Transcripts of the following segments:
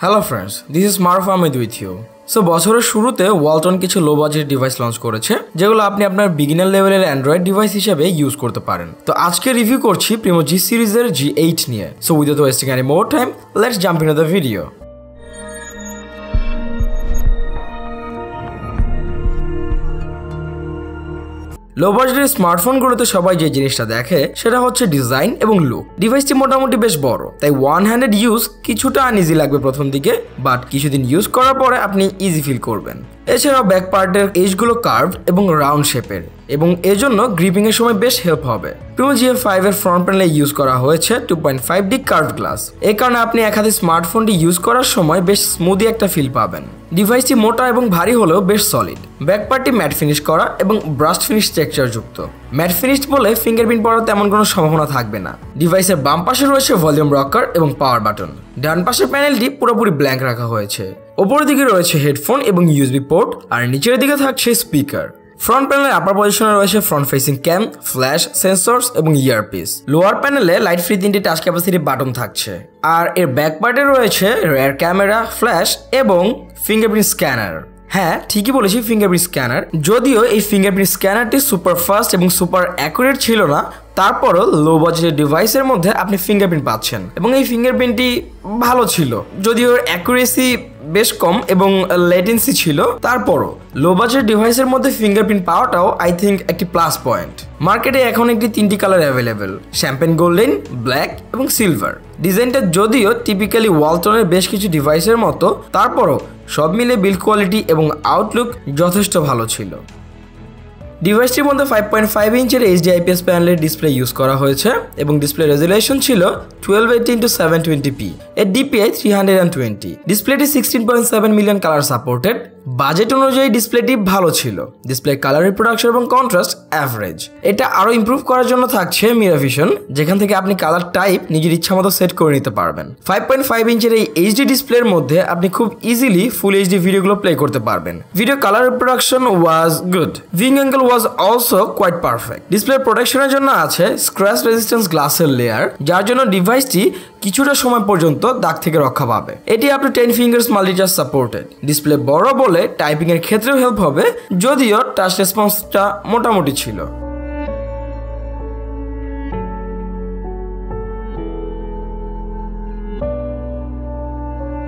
Hello friends this is Maruf Ahmed with you so বছরের শুরুতে ওয়ালটন কিছু লো বাজেট ডিভাইস লঞ্চ করেছে, যেগুলো আপনি আপনার বিগিনার লেভেলের অ্যান্ড্রয়েড ডিভাইস হিসেবে ইউজ করতে পারেন। তো আজকে রিভিউ করছি প্রিমো জি সিরিজের জি এইট নিয়ে। So without wasting any more time let's jump in the video low বাজেটের স্মার্টফোনগুলোতে সবাই যে জিনিসটা দেখে, সেটা হচ্ছে ডিজাইন এবং লুক ডিভাইসটি মোটামুটি বেশ বড়। তাই ওয়ান হ্যান্ডেড ইউজ কিছুটা আনইজি লাগবে প্রথম দিকে বাট কিছুদিন ইউজ করার পরে আপনি ইজি ফিল করবেন। এছাড়াও ব্যাক পার্টের এজগুলো কার্ভ এবং রাউন্ড শেপের এবং এজন্য গ্রিপিং এর সময় বেশ হেল্প হবে। প্রিমো জিএফ ফাইভ এর ফ্রন্ট প্যানেলে ইউজ করা হয়েছে two point five D curve glass এই কারণে আপনি এক হাতে স্মার্টফোনটি ইউজ করার সময় বেশ স্মুদি একটা ফিল পাবেন। ডিভাইসটি মোটা এবং ভারী হলেও বেশ সলিড ব্যাক পার্টটি ম্যাট ফিনিশ করা এবং ব্রাস্ট ফিনিশ টেক্সচার যুক্ত। ম্যাট ফিনিশ বলে ফিঙ্গারপ্রিন্ট পড়ার তেমন কোনো সম্ভাবনা থাকবে না। ডিভাইসের বাম পাশে রয়েছে ভলিউম রকার এবং পাওয়ার বাটন ডান পাশের প্যানেলটি পুরোপুরি ব্ল্যাঙ্ক রাখা হয়েছে। ওপরের দিকে রয়েছে হেডফোন এবং ইউএসবি পোর্ট আর নিচের দিকে থাকছে স্পিকার ফ্রন্ট প্যানেলে আপার পজিশনে রয়েছে front facing cam flash sensors এবং ইয়ারপিস লোয়ার প্যানেলে লাইট ফ্রি তিনটি টাচ ক্যাপাসিটি বাটন থাকছে। আর এর ব্যাক পার্টে রয়েছে রেয়ার ক্যামেরা ফ্ল্যাশ এবং ফিঙ্গারপ্রিন্ট স্ক্যানার হ্যাঁ ঠিকই বলেছি ফিঙ্গারপ্রিন্ট স্ক্যানার যদিও এই ফিঙ্গারপ্রিন্ট স্ক্যানারটি সুপার ফাস্ট এবং সুপার অ্যাকুরেট ছিল না, তারপরও লো বাজেটের ডিভাইসের মধ্যে আপনি ফিঙ্গারপ্রিন্ট পাচ্ছেন। এবং এই ফিঙ্গারপ্রিন্টটি ভালো ছিল। যদিও অ্যাকুরেসি বেশ কম এবং লেটেন্সি ছিল। তারপরও লো বাজেট ডিভাইসের মধ্যে ফিঙ্গারপ্রিন্ট পাওয়াটাও আই থিঙ্ক একটি প্লাস পয়েন্ট মার্কেটে এখন একটি তিনটি colour available champagne golden black এবং সিলভার ডিজাইনটা যদিও টিপিক্যালি ওয়ালটনের বেশ কিছু ডিভাইসের মতো, তারপরও সব মিলে বিল্ড কোয়ালিটি এবং আউটলুক যথেষ্ট ভালো ছিল। ডিভাইসটির মধ্যে ফাইভ পয়েন্ট ফাইভ ইঞ্চের এইচডি আইপিএস প্যানেলের ডিসপ্লে ইউজ করা হয়েছে এবং ডিসপ্লে রেজুলেশন ছিল twelve eighty into seven twenty p এর DPI three hundred and twenty ডিসপ্লেটি sixteen point seven million colour supported budget অনুযায়ী ডিসপ্লেটি ভালো ছিল। ডিসপ্লে কালার রিপ্রোডাকশন এবং কন্ট্রাস্ট অ্যাভারেজ এটা আরও ইমপ্রুভ করার জন্য থাকছে মিরাভিশন যেখান থেকে আপনি কালার টাইপ নিজের ইচ্ছা মতো সেট করে নিতে পারবেন। ফাইভ পয়েন্ট ফাইভ ইঞ্চের এই এইচডি ডিসপ্লের মধ্যে আপনি খুব ইজিলি ফুল এইচডি ভিডিওগুলো প্লে করতে পারবেন। Video colour reproduction was good viewing angle was also quite perfect display প্রোটেকশনের জন্য আছে স্ক্র্যাচ রেজিস্ট্যান্স গ্লাসের লেয়ার যার জন্য ডিভাইসটি কিছুটা সময় পর্যন্ত দাগ থেকে রক্ষা পাবে। এটি আপনি ten fingers multitouch supported display বড় বলে টাইপিং এর ক্ষেত্রেও হেল্প হবে, যদিও টাচ রেসপন্সটা মোটামুটি ছিল।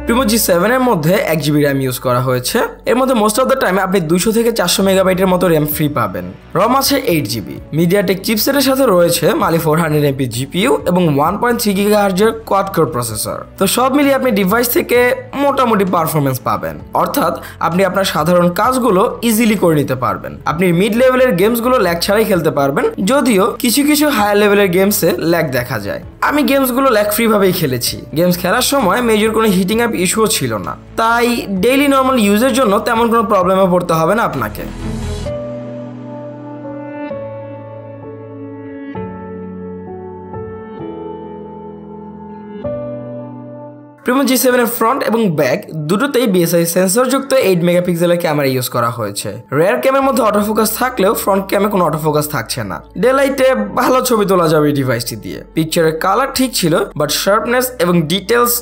প্রিমো জি সেভেনের মধ্যে এক জিবি র্যাম ইউজ করা হয়েছে। এর মধ্যে মোস্ট অফ দ্য টাইম আপনি দুইশো থেকে চারশো মেগাবাইটের মতো র্যাম ফ্রি পাবেন। রম আছে এইট জিবি মিডিয়াটেক চিপসেটের সাথে রয়েছে Mali four hundred MP GPU এবং ওয়ান পয়েন্ট থ্রি গিগা হার্জের কোয়াড কোর প্রসেসর তো সব মিলিয়ে আপনি ডিভাইস থেকে মোটামুটি পারফরমেন্স পাবেন। অর্থাৎ আপনি আপনার সাধারণ কাজগুলো ইজিলি করে নিতে পারবেন। আপনি মিড লেভেলের গেমসগুলো ল্যাগ ছাড়াই খেলতে পারবেন। যদিও কিছু কিছু হায়ার লেভেলের গেমসে ল্যাগ দেখা যায়। আমি গেমসগুলো ল্যাগ ফ্রি ভাবেই খেলেছি। গেমস খেলার সময় মেজর কোনো হিটিং আপ ইস্যুও ছিল না। তাই ডেইলি নর্মাল ইউজের জন্য তেমন কোনো প্রবলেমে পড়তে হবে না আপনাকে। প্রিমো জি সেভেনের ফ্রন্ট এবং ব্যাক দুটোতেই বিএসআই সেন্সরযুক্ত এইট মেগাপিক্সেলের ক্যামেরা ইউজ করা হয়েছে। রেয়ার ক্যামের মধ্যে অটোফোকাস থাকলেও ফ্রন্ট ক্যামে কোনো অটোফোকাস থাকছে না। ডে লাইটে ভালো ছবি তোলা যাবে এই ডিভাইসটি দিয়ে। পিকচারের কালার ঠিক ছিল বাট শার্পনেস এবং ডিটেলস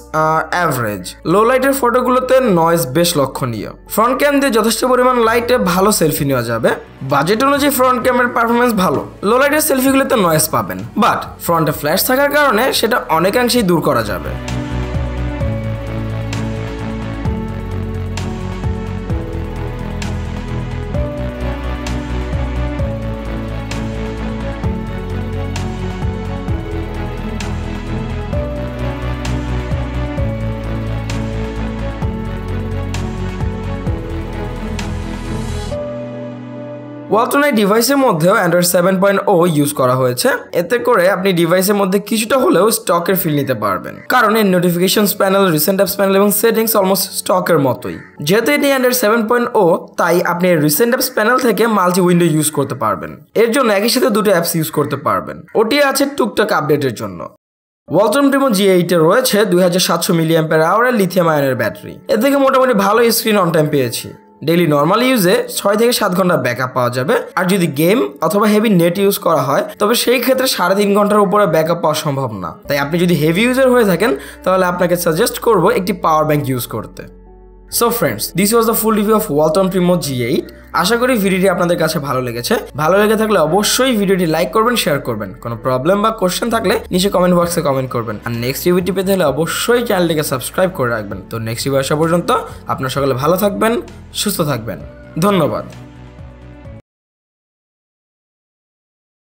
অ্যাভারেজ লো লাইটের ফটোগুলোতে নয়েজ বেশ লক্ষণীয়। ফ্রন্ট ক্যাম দিয়ে যথেষ্ট পরিমাণ লাইটে ভালো সেলফি নেওয়া যাবে। বাজেট অনুযায়ী ফ্রন্ট ক্যামেরার পারফরমেন্স ভালো। লো লাইটের সেলফিগুলোতে নয়েজ পাবেন। বাট ফ্রন্টে ফ্ল্যাশ থাকার কারণে সেটা অনেকাংশেই দূর করা যাবে। ওয়ালটনের ডিভাইসের মধ্যেও Android seven point O use করা হয়েছে। এতে করে আপনি ডিভাইসের মধ্যে কিছুটা হলেও স্টকের ফিল নিতে পারবেন। কারণ এর notification panel recent apps panel এবং সেটিংস অলমোস্ট স্টকের মতোই। যেহেতু এটি অ্যান্ড্রয়েড সেভেন পয়েন্ট ও তাই আপনি রিসেন্ট অ্যাপস প্যানেল থেকে মাল্টি উইন্ডো ইউজ করতে পারবেন। এর জন্য একই সাথে দুটো অ্যাপস ইউজ করতে পারবেন। ওটি আছে টুকটাক আপডেটের জন্য। ওয়ালটন প্রিমো জি এইটে রয়েছে দুই হাজার সাতশো মিলিয়াম্পের আওয়ারের লিথিয়াম আয়নের ব্যাটারি এর থেকে মোটামুটি ভালো স্ক্রিন অন টাইম পেয়েছি। ডেইলি নর্মাল ইউজে ছয় থেকে সাত ঘণ্টা ব্যাকআপ পাওয়া যাবে। আর যদি গেম অথবা হেভি নেট ইউজ করা হয়, তবে সেই ক্ষেত্রে সাড়ে তিন ঘণ্টার উপরে ব্যাকআপ পাওয়া সম্ভব না। তাই আপনি যদি হেভি ইউজার হয়ে থাকেন, তাহলে আপনাকে সাজেস্ট করব একটি পাওয়ার ব্যাংক ইউজ করতে। So friends this was the full review of Walton Primo G eight আশা করি ভিডিওটি আপনাদের কাছে ভালো লেগেছে। ভালো লেগে থাকলে অবশ্যই ভিডিওটি লাইক করবেন শেয়ার করবেন। কোনো প্রবলেম বা কোশ্চেন থাকলে নিচে কমেন্ট বক্সে কমেন্ট করবেন। আর নেক্সট রিভিউটি পেতে হলে অবশ্যই চ্যানেলটিকে সাবস্ক্রাইব করে রাখবেন। তো নেক্সট রিভিউ আসা পর্যন্ত আপনার সকলে ভালো থাকবেন, সুস্থ থাকবেন। ধন্যবাদ।